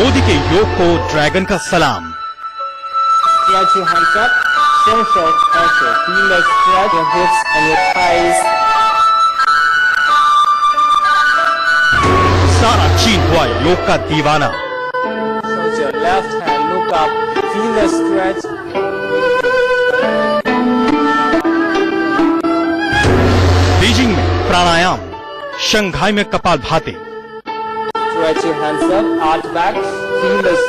मोदी के योग को ड्रैगन का सलाम। सारा चीन हुआ योग का दीवाना। बीजिंग में प्राणायाम, शंघाई में कपाल भाते। stretch your hands up, arch back, feel this.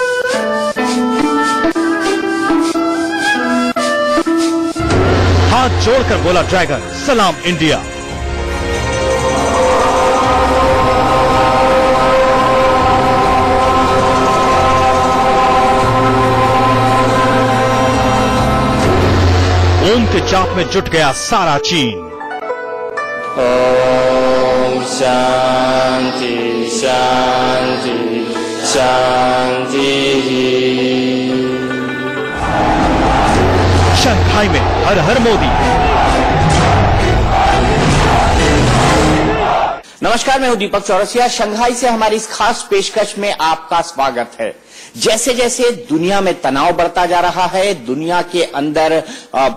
हाथ जोड़कर बोला ड्रैगन सलाम इंडिया। ओम के चाप में जुट गया सारा चीन। ओम शांति। Shanti Shanti. शंघाई में हर हर मोदी। नमस्कार मैं हूँ दीपक चौरसिया। शंघाई से हमारी इस खास पेशकश में आपका स्वागत है। जैसे जैसे दुनिया में तनाव बढ़ता जा रहा है दुनिया के अंदर अ,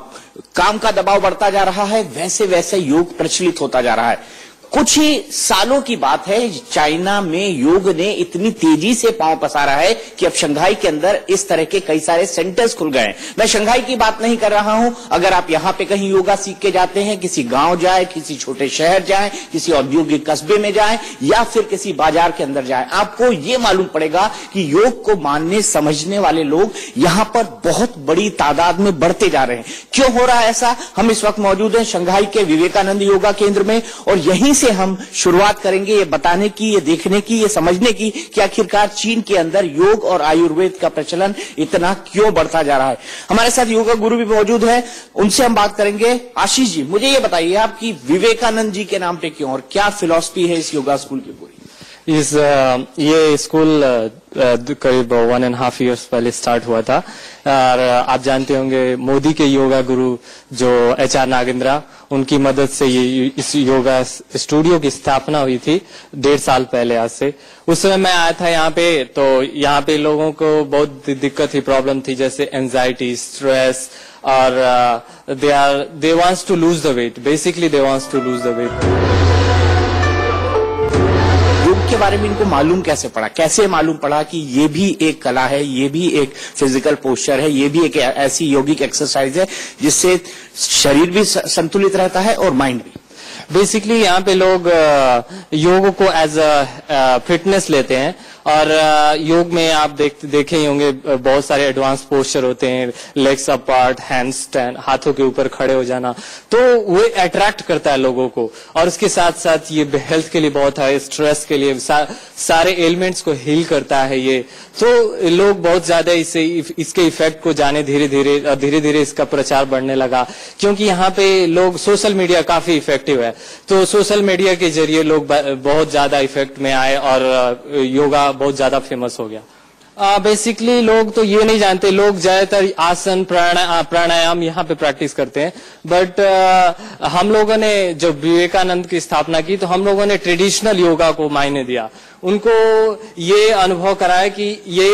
काम का दबाव बढ़ता जा रहा है वैसे वैसे योग प्रचलित होता जा रहा है। कुछ ही सालों की बात है, चाइना में योग ने इतनी तेज़ी से पाँव पसारा है कि अब शंघाई के अंदर इस तरह के कई सारे सेंटर्स खुल गए हैं। मैं शंघाई की बात नहीं कर रहा हूँ। अगर आप यहाँ पे कहीं योगा सीख के जाते हैं, किसी गाँव जाए, किसी छोटे शहर जाए, किसी औद्योगिक कस्बे में जाए, या फिर किसी बाज़ार के अंदर जाए, आपको ये मालूम पड़ेगा कि योग को मानने, समझने वाले लोग यहाँ पर बहुत बड़ी तादाद में बढ़ते जा रहे हैं। क्यों हो रहा है ऐसा? हम इस वक्त मौजूद हैं शंघाई के विवेकानंद योगा केंद्र में और यहीं से हम शुरुआत करेंगे ये बताने की, ये देखने की, ये समझने की कि आखिरकार चीन के अंदर योग और आयुर्वेद का प्रचलन इतना क्यों बढ़ता जा रहा है। हमारे साथ योगा गुरु भी मौजूद है। उनसे हम बात करेंगे। आशीष जी, मुझे ये बताइए, आपकी विवेकानंद जी के नाम पे क्यों और क्या फिलोसफी है इस योगा स्कूल की पूरी? इस ये स्कूल करीब वन एंड हाफ़ इयर्स पहले स्टार्ट हुआ था। और आप जानते होंगे, मोदी के योगा गुरु जो एच आर नागेंद्रा, उनकी मदद से ये इस योगा स्टूडियो की स्थापना हुई थी, डेढ़ साल पहले आज से। उस समय मैं आया था यहाँ पे तो यहाँ पे लोगों को बहुत दिक्कत थी प्रॉब्लम थी, जैसे एंजाइटी स्ट्रेस और they are they wants to lose the weight basically they wants to lose the weight के बारे में इनको मालूम कैसे पड़ा? कैसे मालूम पड़ा कि ये भी एक कला है, ये भी एक फ़िज़िकल पोस्चर है, ये भी एक ऐसी योगिक एक्सरसाइज है, जिससे शरीर भी संतुलित रहता है और माइंड भी। बेसिकली यहाँ पे लोग योग को एज अ फिटनेस लेते हैं। और योग में आप देख देखे ही होंगे बहुत सारे एडवांस पोस्चर होते हैं लेग्स अपार्ट हैंड स्टैंड हाथों के ऊपर खड़े हो जाना। तो वो अट्रैक्ट करता है लोगों को। और उसके साथ साथ ये हेल्थ के लिए बहुत है स्ट्रेस के लिए सा, सारे एलिमेंट्स को हील करता है ये। तो लोग बहुत ज़्यादा इसे इसके इफ़ेक्ट को जाने धीरे धीरे और धीरे धीरे इसका प्रचार बढ़ने लगा। क्योंकि यहाँ पे लोग सोशल मीडिया काफ़ी इफ़ेक्टिव है। तो सोशल मीडिया के ज़रिए लोग बहुत ज़्यादा इफ़ेक्ट में आए और योगा बहुत ज़्यादा फ़ेमस हो गया। बेसिकली लोग तो ये नहीं जानते, लोग ज़्यादातर आसन, प्राणा प्राणायाम यहाँ पे प्रैक्टिस करते हैं। बट हम लोगों ने जब विवेकानंद की स्थापना की तो हम लोगों ने ट्रेडिशनल योगा को मायने दिया। उनको ये अनुभव कराया कि ये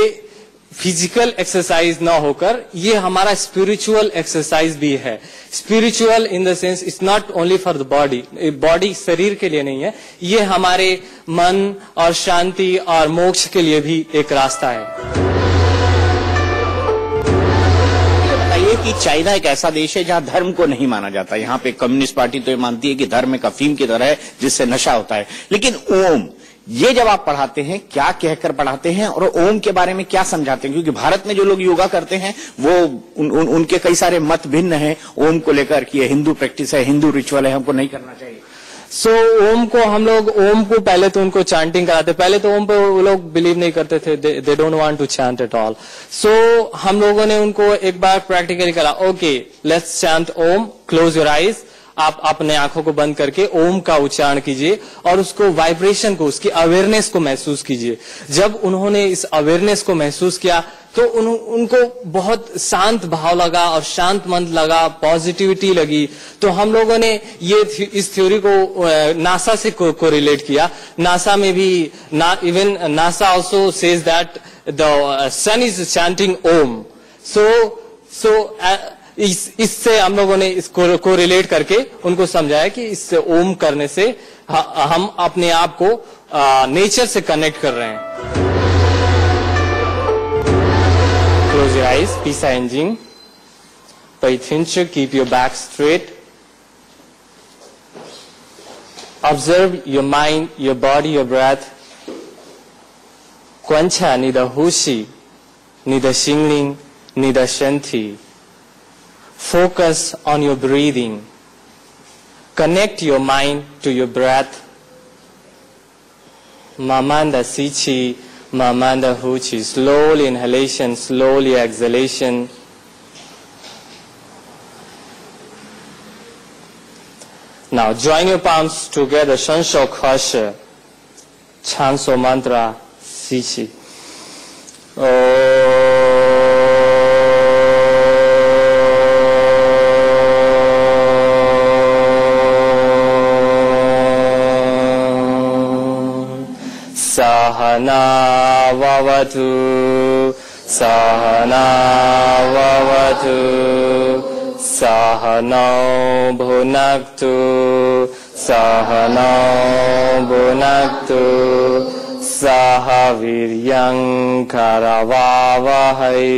फ़िज़िकल एक्सरसाइज ना होकर, ये हमारा स्पिरिचुअल एक्सरसाइज भी है। Spiritual in the sense it's not only for the body body शरीर के लिए नहीं है, ये हमारे मन और शांति और मोक्ष के लिए भी एक रास्ता है। कि चाइना एक ऐसा देश है जहाँ धर्म को नहीं माना जाता। यहाँ पे कम्युनिस्ट पार्टी तो ये मानती है कि धर्म एक अफीम की तरह है, जिससे नशा होता है। लेकिन ओम ये जब आप पढ़ाते हैं क्या कहकर पढ़ाते हैं और ओम के बारे में क्या समझाते हैं? क्योंकि भारत में जो लोग योगा करते हैं वो उन, उन, उनके कई सारे मत भिन्न हैं। ओम को लेकर कि ये हिंदू प्रैक्टिस है हिंदू रिचुअल है हमको नहीं करना चाहिए। सो so, ओम को हम लोग ओम को पहले तो उनको चांटिंग कराते पहले तो ओम पे वो लोग बिलीव नहीं करते थे they don't want to chant at all so हम लोगों ने उनको एक बार प्रैक्टिकली करा okay let's chant Om close your eyes आप अपने आँखों को बंद करके ओम का उच्चारण कीजिए और उसको वाइब्रेशन को उसकी अवेयरनेस को महसूस कीजिए। जब उन्होंने इस अवेयरनेस को महसूस किया तो उन, उनको बहुत शांत भाव लगा और शांत मन लगा पॉजिटिविटी लगी। तो हम लोगों ने ये थि- इस थ्योरी को नासा से को, को रिलेट किया। नासा में भी ना even NASA also says that the uh, sun is chanting so so uh, इस इससे हम लोगों ने इसको को रिलेट करके उनको समझाया कि इससे ओम करने से हम अपने आप को नेचर से कनेक्ट कर रहे हैं। क्लोज योर आइज़ पीसा एंजिंग पैथिंच keep your back straight observe your mind your body your breath क्वंछा ni the hushi, ni निद शंथी. Focus on your breathing. Connect your mind to your breath. Mamanda Sichi, Mamanda Huchi. Slowly inhalation, slowly exhalation. Now join your palms together, Shansho Khasha, Chanso Mantra Sichi. Oh. सहना ववतु सहना ववतु सहनौ भुनक्तु सहनौ भुनक्तु सह वीर्यं करवावहै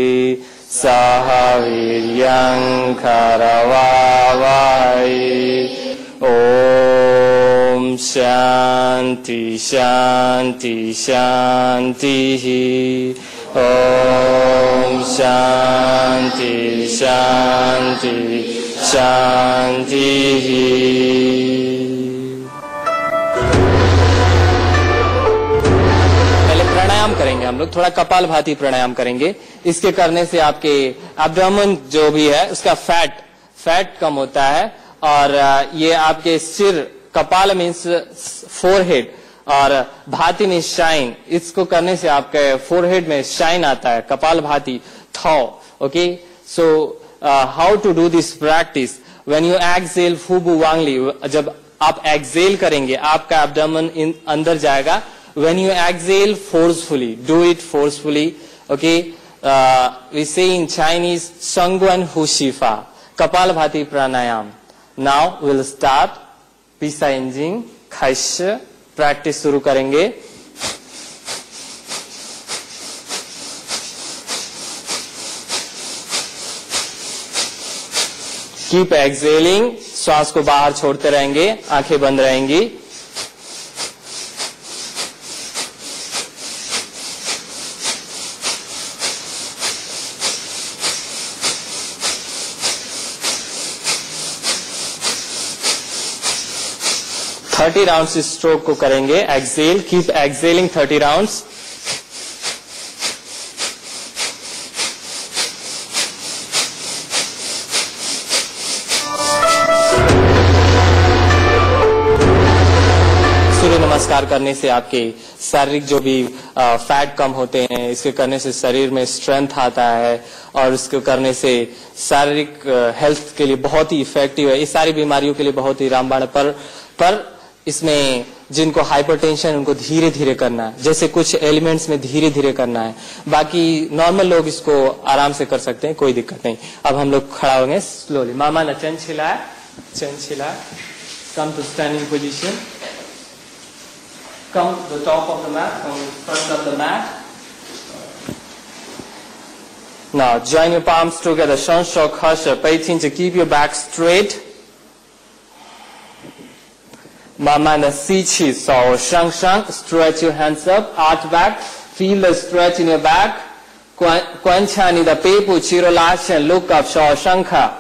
करवावहै ॐ शान्ति शान्ति शान्तिः ॐ शान्ति शान्ति पहले प्राणायाम करेंगे हम लोग, थोड़ा कपाल भाती प्राणायाम करेंगे। इसके करने से आपके एब्डोमेन जो भी है, उसका फैट फैट कम होता है और ये आपके सिर कपाल मीन्स फोरहेड और भाती मीन्स शाइन इसको करने से आपके फोरहेड में शाइन आता है कपाल भाती थौ okay so how to do this practice when you exhale फूबू वांगली जब आप एक्सेल करेंगे आपका एब्डोमेन इन अंदर जाएगा. Exhale forcefully do it forcefully okay? Uh, we say in chinese sangwan hu shifa kapal bhati pranayam. Now we'll start. Pisa इंजिंग खश practice शुरू करेंगे। कीप एक्सेलिंग श्वास को बाहर छोड़ते रहेंगे, आँखें बंद रहेंगी। थर्टी राउंड्स इस स्ट्रोक को करेंगे। Exhale keep exhaling thirty rounds surya namaskar करने से आपके शारीरिक जो भी फैट कम होते हैं, इसके करने से शरीर में स्ट्रेंथ आता है और इसको करने से शारीरिक हेल्थ के लिए बहुत ही इफ़ेक्टिव है। इस सारी बीमारियों के लिए बहुत ही रामबाण पर पर इसमें जिनको हाइपरटेंशन उनको धीरे धीरे करना है। जैसे कुछ एलिमेंट्स में धीरे धीरे करना है। बाकी नॉर्मल लोग इसको आराम से कर सकते हैं कोई दिक्कत नहीं। अब हम लोग खड़ा होंगे स्लोली मामा ने चंद छिलाए चंद छिलाए come to standing position come the the mat, come in front of the mat. Now join your palms together, Shansho Kasha, pay attention, keep your back straight. 慢慢的吸气，手向上，stretch your hands up, arch back, feel the stretch in your back. 观观察你的背部肌肉拉伸，look up，手上看。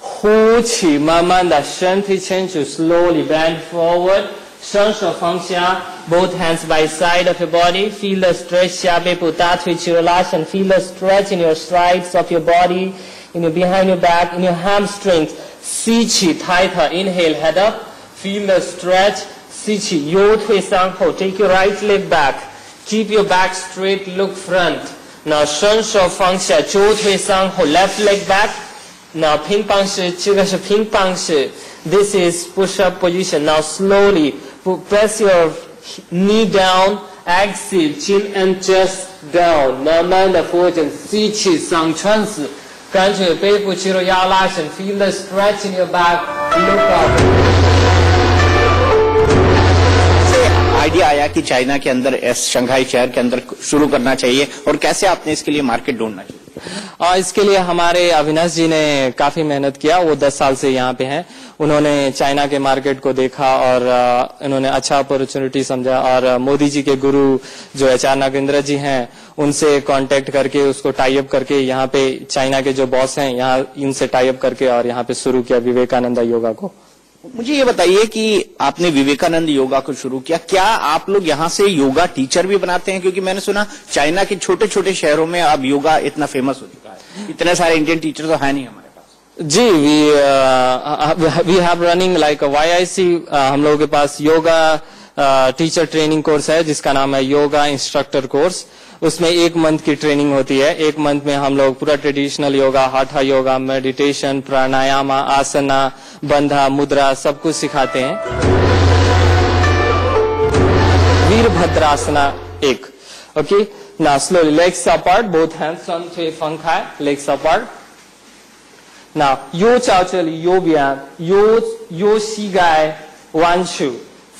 呼气，慢慢的身体前去，slowly bend forward，双手放下，both hands by side of your body. Feel the stretch 下背部大腿肌肉拉伸，feel the stretch in your sides of your body, in your behind your back, in your hamstrings. 吸气，tighter inhale, head up. Feel the stretch. 吸气，右腿向后，take your right leg back. Keep your back straight, look front. 那双手放下，左腿向后，left leg back. 那乒乓式，这个是乒乓式。This is push-up position. Now slowly pu- press your knee down exhale, chin and chest down，慢慢的扶正，吸气上圈子，感觉背部肌肉要拉伸，feel the stretch in your back，look up。 Idea आया कि China के अंदर Shanghai शहर के अंदर शुरू करना चाहिए और कैसे आपने इसके लिए मार्केट ढूंढना चाहिए? और इसके लिए हमारे अविनाश जी ने काफ़ी मेहनत किया, वो दस साल से यहाँ पे हैं। उन्होंने चाइना के मार्केट को देखा और इन्होंने अच्छा अपॉर्चुनिटी समझा और मोदी जी के गुरु जो एच आर नागेंद्र जी हैं, उनसे कांटेक्ट करके, उसको टाई अप करके यहाँ पे चाइना के जो बॉस हैं, यहाँ इनसे टाई अप करके और यहाँ पे शुरू किया विवेकानंदा योगा को। मुझे ये बताइए कि आपने विवेकानंद योगा को शुरू किया। क्या आप लोग यहाँ से योगा टीचर भी बनाते हैं? क्योंकि मैंने सुना, चाइना के छोटे छोटे शहरों में अब योगा इतना फ़ेमस हो चुका है। इतने सारे इंडियन टीचर तो है नहीं हमारे पास। जी we we have running like Y I C हम लोगों के पास योगा टीचर ट्रेनिंग कोर्स है, जिसका नाम है योगा इंस्ट्रक्टर कोर्स उसमें एक मंथ की ट्रेनिंग होती है। एक मंथ में हम लोग पूरा ट्रेडिशनल योगा हाथा योगा मेडिटेशन प्राणायाम आसना बंधा मुद्रा सब कुछ सिखाते हैं। वीरभद्र आसना एक ओके ना slowly leg apart both hands on है लेग्स अपार्ट ना यो चाचल यो li यो यो सी गाय xi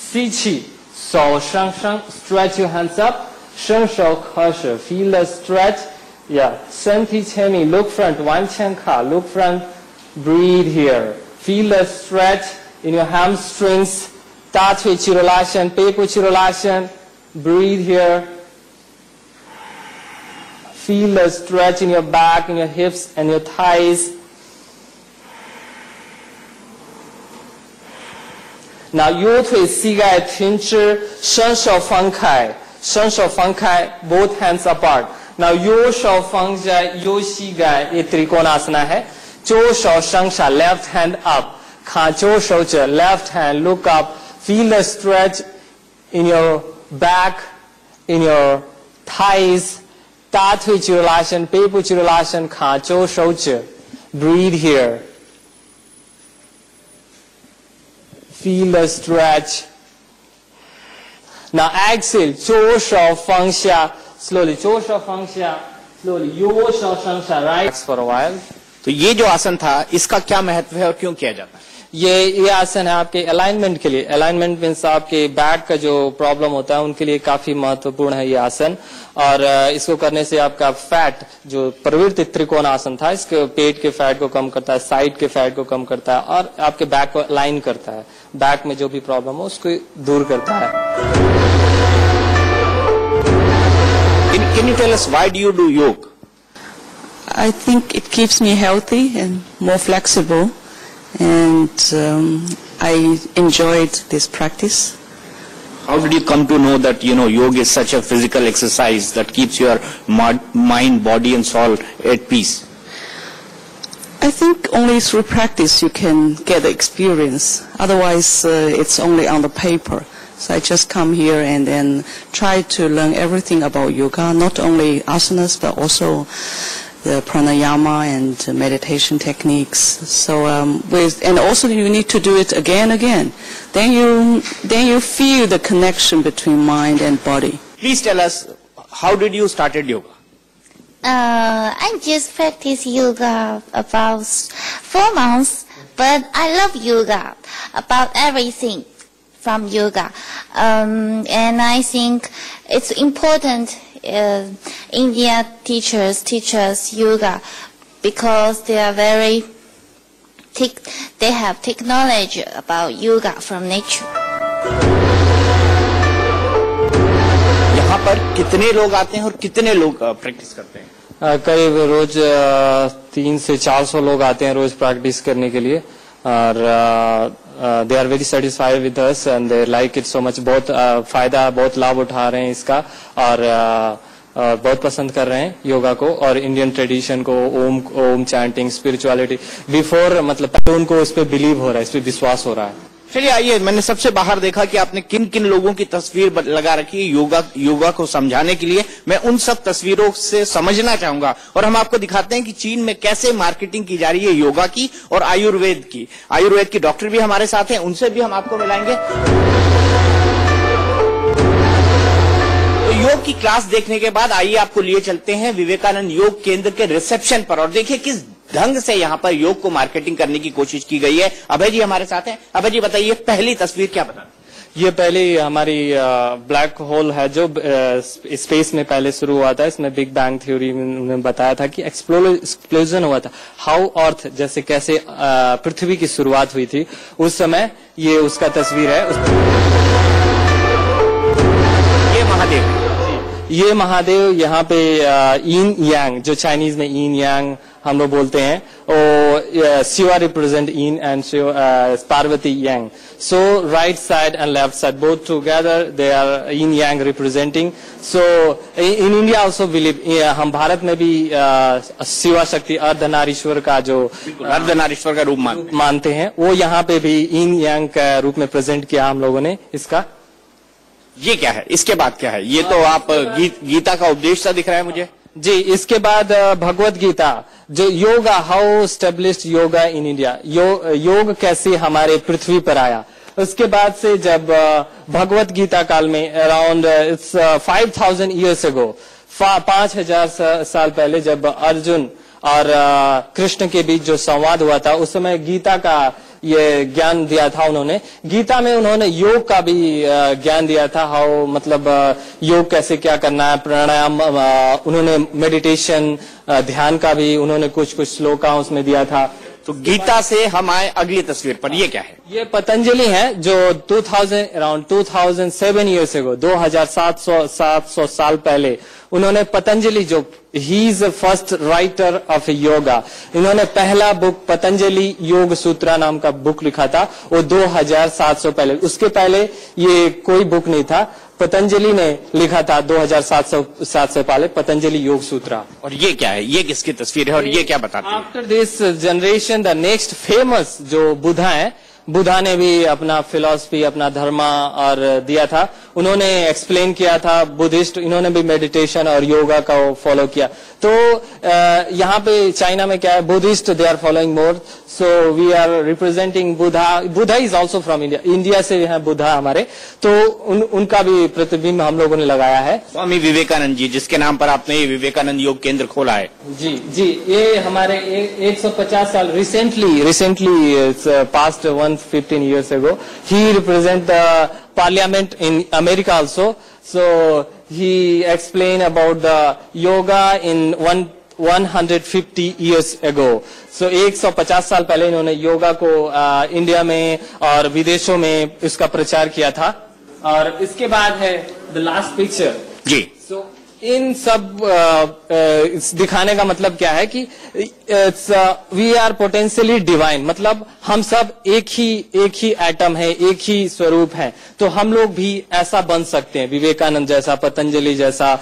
सी छी सौ xi qi, so shang 伸手开始 feel the stretch yeah 身体前面 look front 往前看 look front breathe here feel the stretch in your hamstrings 大腿肌肉拉伸背部肌肉拉伸 breathe here Feel the stretch in your back, in your hips and your thighs. Now 右腿膝盖停止，伸手放开， 伸手放开，both hands apart. Now 右手放在右膝盖，ये त्रिकोणासना है 左手向下 left hand up，看左手指 left hand look up. Feel the stretch in your back, in your thighs. 大腿肌肉拉伸，背部肌肉拉伸，看左手指，breathe here。Feel the stretch. Now exhale，左手放下，slowly 左手放下，slowly 右手上下，right for a while。 तो ये जो आसन था इसका क्या महत्व है और क्यों किया जाता है ये ये आसन है आपके अलाइनमेंट के लिए। अलाइनमेंट मीन्स आपके बैक का जो प्रॉब्लम होता है उनके लिए काफ़ी महत्वपूर्ण है ये आसन। और इसको करने से आपका फैट जो प्रवृत्ति त्रिकोण आसन था इसके पेट के फैट को कम करता है साइड के फैट को कम करता है और आपके बैक को अलाइन करता है। बैक में जो भी प्रॉब्लम हो उसको दूर करता है। Can, you tell us why do you do yoga? I think it keeps me healthy and more flexible, and um, I enjoyed this practice. How did you come to know that you know yoga is such a physical exercise that keeps your mind, body, and soul at peace? I think only through practice you can get the experience. Otherwise, uh, it's only on the paper. So I just come here and then try to learn everything about yoga, not only asanas but also the pranayama and uh, meditation techniques. So um, with and also you need to do it again and again. Then you then you feel the connection between mind and body. Please tell us how did you started yoga? Uh, I just practice yoga about four months, but I love yoga about everything from yoga. Um, and I think it's important uh, India teachers teach us yoga because they are very tech, they have technology about yoga from nature. यहाँ पर कितने लोग आते हैं और कितने लोग practice करते हैं अ, करीब रोज अ, तीन से चार सौ लोग आते हैं रोज प्रैक्टिस करने के लिए और they are very satisfied with us and they like it so much बहुत अ, फ़ायदा बहुत लाभ उठा रहे हैं इसका और अ, अ, बहुत पसंद कर रहे हैं योगा को और इंडियन ट्रेडिशन को Om Om chanting spirituality before मतलब पहले उनको इस पर बिलीव हो रहा है इस पर विश्वास हो रहा है। चलिए आइए, मैंने सबसे बाहर देखा कि आपने किन किन लोगों की तस्वीर लगा रखी है योगा योगा को समझाने के लिए। मैं उन सब तस्वीरों से समझना चाहूँगा और हम आपको दिखाते हैं कि चीन में कैसे मार्केटिंग की जा रही है योगा की और आयुर्वेद की। आयुर्वेद की डॉक्टर भी हमारे साथ हैं, उनसे भी हम आपको मिलाएँगे। योग की क्लास देखने के बाद आइए आपको लिए चलते हैं विवेकानंद योग केंद्र के रिसेप्शन पर। और देखिए किस ढंग से यहाँ पर योग को मार्केटिंग करने की कोशिश की गई है। अभय जी हमारे साथ हैं। अभय जी बताइए पहली तस्वीर क्या बता? ये पहले हमारी ब्लैक होल है जो स्पेस में पहले शुरू हुआ था। इसमें बिग बैंग थ्योरी में बताया था कि एक्सप्लोजन हुआ था। हाउ अर्थ जैसे कैसे पृथ्वी की शुरुआत हुई थी उस समय ये उसका तस्वीर है। उस, ये महादेव। ये महादेव यहाँ पे इन यांग जो चाइनीज़ में इन यांग हम लोग बोलते हैं और Shiva represent yin and Parvati yang so right side and left side both together they are yin yang representing so in India also believe हम भारत में भी शिवा शक्ति अर्धनारीश्वर का जो अर्धनारीश्वर का रूप मान मानते हैं। वो यहाँ पे भी इन यांग का रूप में प्रेजेंट किया हम लोगों ने इसका। ये क्या है? इसके बाद क्या है? ये तो आप गी, गीता का उपदेश सा दिख रहा है मुझे। जी इसके बाद भगवत गीता जो yoga how establish yoga in India यो, योग कैसे हमारे पृथ्वी पर आया। उसके बाद से जब भगवत गीता काल में around it's five thousand years ago पाँच हज़ार साल पहले जब अर्जुन और कृष्ण के बीच जो संवाद हुआ था उस समय गीता का ये ज्ञान दिया था उन्होंने। गीता में उन्होंने योग का भी ज्ञान दिया था हाउ मतलब योग कैसे क्या करना है, प्राणायाम उन्होंने मेडिटेशन ध्यान का भी उन्होंने कुछ कुछ श्लोका उसमें दिया था। तो गीता से हम आए अगली तस्वीर पर, ये क्या है? ये पतंजलि है जो 2000 अराउंड 2007 ईयर्स एगो 2700 700 साल पहले, उन्होंने पतंजलि जो he is first writer of yoga इन्होंने पहला बुक पतंजलि योग सूत्रा नाम का बुक लिखा था, वो 2700 पहले, उसके पहले ये कोई बुक नहीं था पतंजलि ने लिखा था 2700 सात से पहले पतंजलि योग सूत्रा। और ये क्या है? ये किसकी तस्वीर है और ये क्या बताते हैं? After this generation the next famous जो बुधा है बुधा ने भी अपना फिलोसफी अपना धर्मा और दिया था। उन्होंने एक्सप्लेन किया था बुद्धिस्ट इन्होंने भी मेडिटेशन और योगा का फॉलो किया। तो यहाँ पे चाइना में क्या है Buddhist they are following more so we are representing Buddha Buddha is also from India India से है बुधा हमारे। तो उन, उनका भी प्रतिबिंब हम लोगों ने लगाया है। स्वामी विवेकानंद जी जिसके नाम पर आपने ये विवेकानंद योग केंद्र खोला है। जी जी ये हमारे एक सौ पचास साल recently recently past one fifteen years ago he represent the parliament in America also so he explain about the yoga in one 150 years ago so 150 साल पहले इन्होंने योगा को अ, इंडिया में और विदेशों में इसका प्रचार किया था। और इसके बाद है द लास्ट पिक्चर जी। सो इन सब अ, अ, दिखाने का मतलब क्या है कि वी आर पोटेंशियली डिवाइन मतलब हम सब एक ही एक ही एटम है एक ही स्वरूप है। तो हम लोग भी ऐसा बन सकते हैं। विवेकानंद जैसा पतंजलि जैसा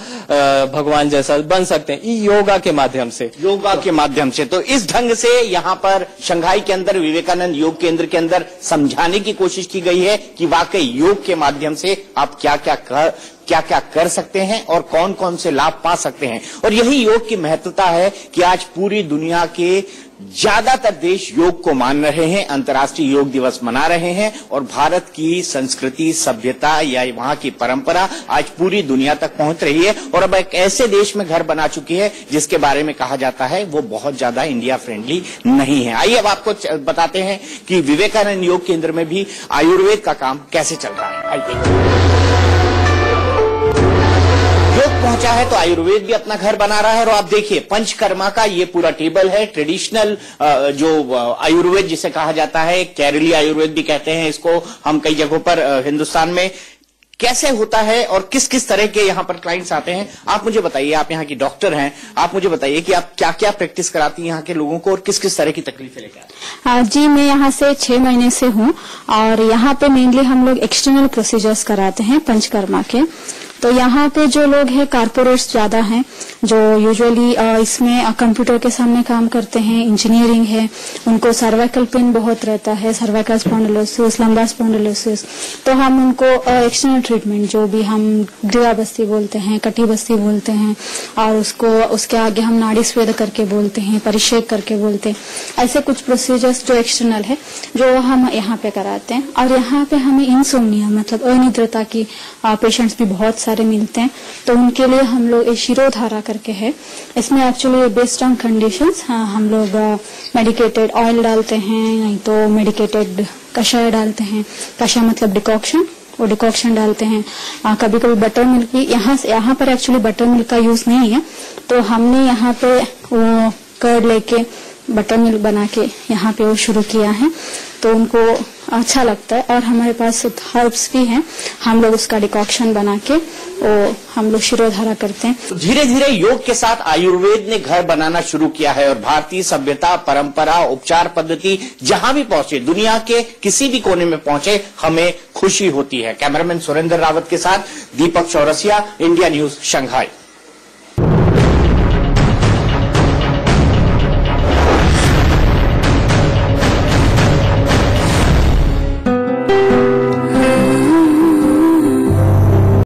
भगवान जैसा बन सकते हैं। योगा के माध्यम से। योगा तो, के माध्यम से। तो इस ढंग से यहाँ पर शंघाई के अंदर विवेकानंद योग केंद्र के अंदर समझाने की कोशिश की गई है कि वाकई योग के माध्यम से आप क्या क्या कर क्या क्या कर सकते हैं और कौन कौन से लाभ पा सकते हैं। और यही योग की महत्वता है कि आज पूरी दुनिया के ज़्यादातर देश योग को मान रहे हैं, अंतर्राष्ट्रीय योग दिवस मना रहे हैं और भारत की संस्कृति, सभ्यता या वहाँ की परंपरा आज पूरी दुनिया तक पहुँच रही है और अब एक ऐसे देश में घर बना चुकी है जिसके बारे में कहा जाता है वो बहुत ज़्यादा इंडिया फ्रेंडली नहीं है। आइए अब आपको बताते हैं कि विवेकानंद योग केंद्र में भी आयुर्वेद का काम कैसे चल रहा है। आइए। योग पहुँचा है तो आयुर्वेद भी अपना घर बना रहा है और आप देखिए, पंचकर्मा का ये पूरा टेबल है ट्रेडिशनल जो आयुर्वेद जिसे कहा जाता है केरली आयुर्वेद भी कहते हैं इसको हम कई जगहों पर हिंदुस्तान में। कैसे होता है और किस किस तरह के यहाँ पर क्लाइंट्स आते हैं, आप मुझे बताइए, आप यहाँ की डॉक्टर हैं, आप मुझे बताइए कि आप क्या क्या प्रैक्टिस कराती हैं यहाँ के लोगों को और किस किस तरह की तकलीफें लेकर जी, मैं यहाँ से छह महीने से हूँ और यहाँ पे मेनली हम लोग एक्सटर्नल प्रोसीजर्स कराते हैं पंचकर्मा के। तो यहाँ पे जो लोग हैं कारपोरेट्स ज़्यादा हैं जो यूजुअली इसमें कंप्यूटर के सामने काम करते हैं इंजीनियरिंग है, उनको सर्वाइकल पेन बहुत रहता है सर्वाइकल स्पॉन्डिलोसिस लंबा स्पॉन्डिलोसिस तो हम उनको एक्सटर्नल ट्रीटमेंट जो भी हम गृह बस्ती बोलते हैं, कटी बस्ती बोलते हैं, और उसको, उसके आगे हम नाड़ी स्वेद करके बोलते हैं परिषेक करके बोलते हैं। ऐसे कुछ प्रोसीजर्स जो एक्सटर्नल है, जो हम यहाँ पे कराते हैं। और यहाँ पे हमें इंसोमनिया मतलब अनिद्रता की पेशेंट्स भी बहुत सारे मिलते हैं। तो उनके लिए हम लोग शिरोधारा करके है। इसमें एक्चुअली बेस्ड ऑन कंडीशंस हम लोग मेडिकेटेड ऑयल डालते हैं नहीं तो मेडिकेटेड कषाय डालते हैं। कषाय मतलब डिकॉक्शन वो डिकॉक्शन डालते हैं। आ, कभी कभी बटर मिल्क भी यहाँ यहाँ पर एक्चुअली बटर मिल्क का यूज़ नहीं है। तो हमने यहाँ पे वो कर लेके बटर मिल्क बना के यहाँ पे वो शुरू किया है। तो उनको अच्छा लगता है और हमारे पास हर्ब्स भी हैं। हम लोग उसका डिकॉक्शन बना के वो हम लोग शिरोधारा करते हैं। तो धीरे धीरे योग के साथ आयुर्वेद ने घर बनाना शुरू किया है और भारतीय सभ्यता, परंपरा, उपचार पद्धति जहाँ भी पहुँचे, दुनिया के किसी भी कोने में पहुँचे, हमें खुशी होती है। कैमरामैन सुरेंद्र रावत के साथ Deepak Chaurasia, India news, Shanghai.